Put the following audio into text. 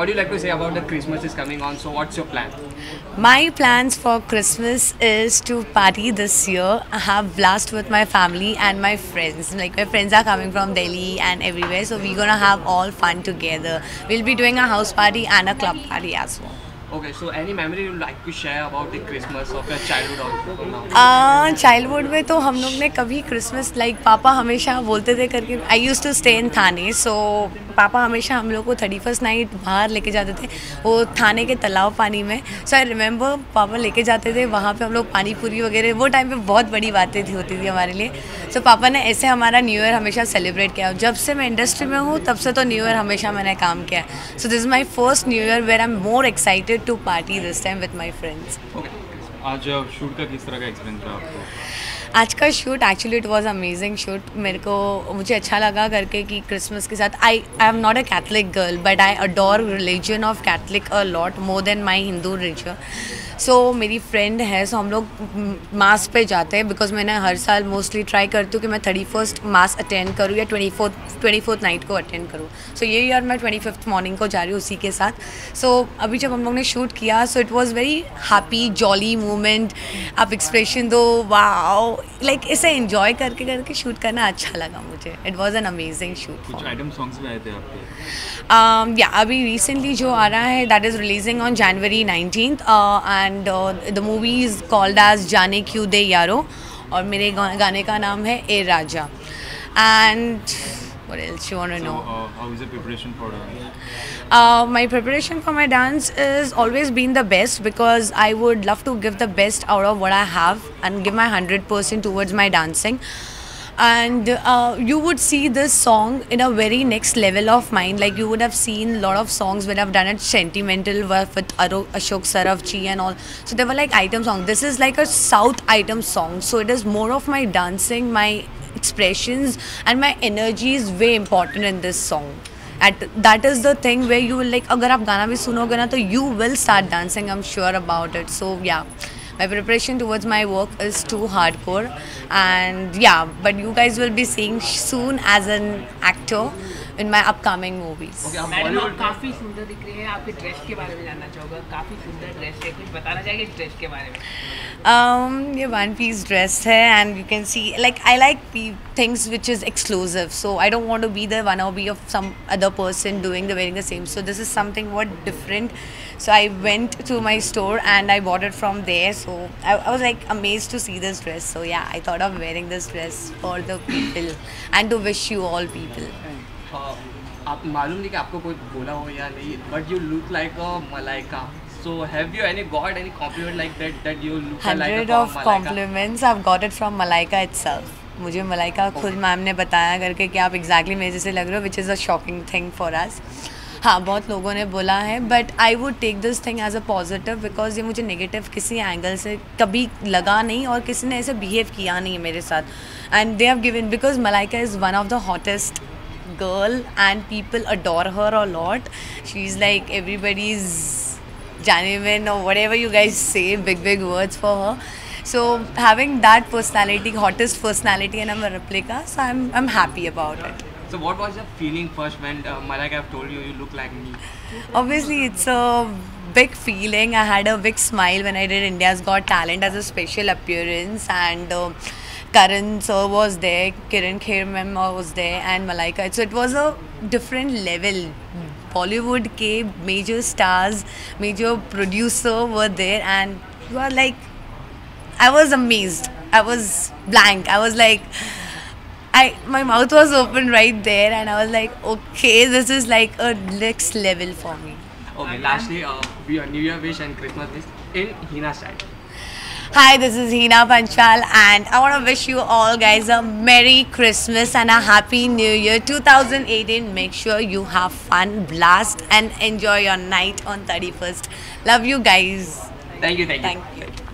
what do you like to say about the Christmas is coming on? So what's your plan? My plans for Christmas is to party this year, have blast with my family and my friends. Like my friends are coming from Delhi and everywhere, so we're gonna have all fun together. We'll be doing a house party and a club party as well. Okay, so any memory you like to share about the Christmas of your childhood or now? Childhood में तो हम लोग ने कभी Christmas like पापा हमेशा बोलते थे करके I use to stay in Thane so पापा हमेशा हम लोग को थर्टी फ़र्स्ट नाइट बाहर लेके जाते थे वो थाने के तालाब पानी में। सो आई रिमेंबर पापा लेके जाते थे वहाँ पे हम लोग पानी पूरी वगैरह वो टाइम पे बहुत बड़ी बातें थी होती थी हमारे लिए। सो so, पापा ने ऐसे हमारा न्यू ईयर हमेशा सेलिब्रेट किया। जब से मैं इंडस्ट्री में हूँ तब से तो न्यू ईयर हमेशा मैंने काम किया so this is my first new year where I am more excited to party this time with my friends आज शूट का किस तरह का एक्सपीरियंस रहा आपको? आज का shoot actually it was amazing shoot मेरे को, मुझे अच्छा लगा करके कि क्रिसमस के साथ I I am not a Catholic girl but I adore religion of Catholic a lot more than my Hindu religion so so, मेरी फ्रेंड है सो so हम लोग मास पे जाते हैं बिकॉज़ मैंने हर साल मोस्टली ट्राई करती हूँ कि मैं थर्टी फ़र्स्ट मास अटेंड करूँ या twenty fourth twenty fourth night को अटेंड करूँ। सो so, ये ईयर मैं ट्वेंटी फिफ्थ मॉर्निंग को जा रही हूँ उसी के साथ। सो so, अभी जब हम लोग ने शूट किया so it was very happy jolly moment आप एक्सप्रेशन दो वाओ लाइक इसे इन्जॉय करके करके शूट करना अच्छा लगा मुझे। It was an amazing shoot item songs भी आए थे आपके? या अभी रिसेंटली जो आ रहा है that is releasing on January nineteen and and the movie is called as Jaane Kyun De Yaaron और मेरे गाने का नाम है Ae Raja. And my preparation for my dance is always been the best because I would love to give the best out of what I have and give my hundred percent towards my dancing and uh, you would see this song in a very next level of mind. Like you would have seen a lot of songs when I've done it sentimental work with, with Ashok Sarafji and all. So they were like item songs. this is like a south item song. So it is more of my dancing my expressions and my energy is way important in this song. At that is the thing where you will like agar aap gana bhi sunoge na to you will start dancing i'm sure about it. So yeah my preparation towards my work is too hardcore. And yeah but you guys will be seeing soon as an actor in my upcoming movies Okay, आप madam आप काफ़ी सुंदर दिख रही है आपके dress के बारे में जानना चाहूँगा काफ़ी सुंदर ड्रेस है कुछ बताना चाहेंगे ड्रेस के बारे में um ये one piece dress है and you can see like I like pe- things which is exclusive so I don't want to be the wannabe of some other person doing the wearing the same so this is something what different so I went to my store and I bought it from there so I, I was like amazed to see this dress so yeah I thought of wearing this dress for the people and to wish you all people uh, आप मालूम नहीं कि आपको कोई बोला हो या नहीं but you look like a Malaika. So have you any got any compliment like that that you look like hundred of compliments I got it from Malaika itself मुझे मलाइका okay. खुद मैम ने बताया करके कि आप एग्जैक्टली exactly मेरे जैसे लग रहे हो which is a shocking thing for us हाँ बहुत लोगों ने बोला है but I would take this thing as a positive because ये मुझे नेगेटिव किसी एंगल से कभी लगा नहीं और किसी ने ऐसे बिहेव किया नहीं है मेरे साथ. And they have given because Malaika is one of the hottest girl and people adore her a lot. She's like everybody's genuine or whatever you guys say big big words for her. So having that personality hottest personality and i'm a replica so i'm i'm happy about it. So what was your feeling first when uh, Malaika have told you you look like me? obviously it's a big feeling. I had a big smile when i did india's got talent as a special appearance and uh, karan sir was there kiran kher was there and malaika so it was a different level bollywood ke major stars major producer were there and you are like i was amazed i was blank i was like I my mouth was open right there, and I was like, okay, this is like a next level for me. Okay, lastly, uh, be a New Year wish and Christmas wish in Hina style. Hi, this is Hina Panchal, and I want to wish you all guys a Merry Christmas and a Happy New Year 2018. Make sure you have fun, blast, and enjoy your night on 31st. Love you guys. Thank you, thank you. Thank you.